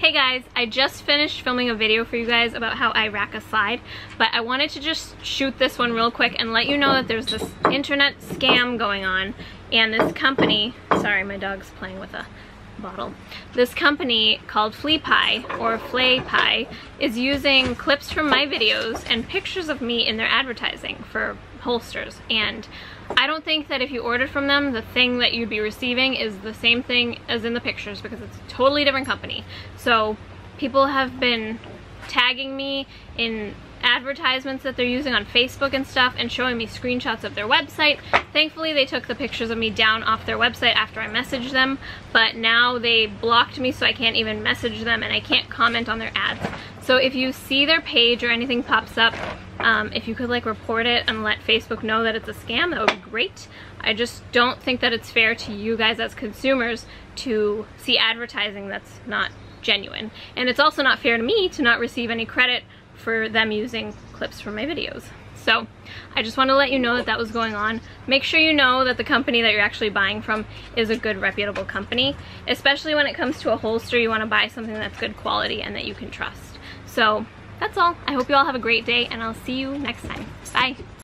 Hey guys, I just finished filming a video for you guys about how I rack a slide, but I wanted to just shoot this one real quick and let you know that there's this internet scam going on and this company, sorry my dog's playing with a bottle. This company called FleaPie or FlayPie is using clips from my videos and pictures of me in their advertising for holsters and I don't think that if you ordered from them, the thing that you'd be receiving is the same thing as in the pictures because it's a totally different company. So people have been tagging me in advertisements that they're using on Facebook and stuff and showing me screenshots of their website. Thankfully, they took the pictures of me down off their website after I messaged them, but now they blocked me so I can't even message them and I can't comment on their ads. So if you see their page or anything pops up, um, if you could like report it and let Facebook know that it's a scam, that would be great. I just don't think that it's fair to you guys as consumers to see advertising that's not genuine. And it's also not fair to me to not receive any credit for them using clips from my videos. So I just want to let you know that that was going on. Make sure you know that the company that you're actually buying from is a good reputable company, especially when it comes to a holster, you want to buy something that's good quality and that you can trust. So that's all. I hope you all have a great day and I'll see you next time. Bye.